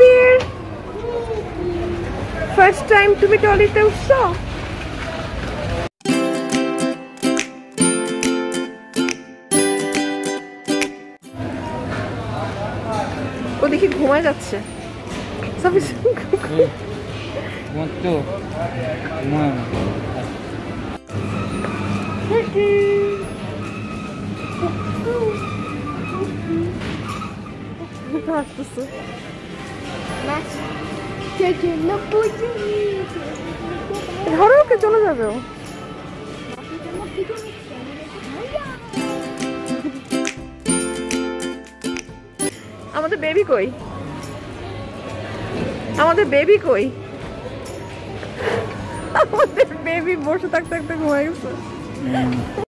Sabbir first time তুমি টলিতে উঠছো ও দেখি ঘুমায় যাচ্ছে সাব্বির ধরো ওকে চলে যাবে আমাদের বেবি কই? আমাদের বেবি কই? আমাদের বেবি বসে থাকতে থাকতে ঘুমাই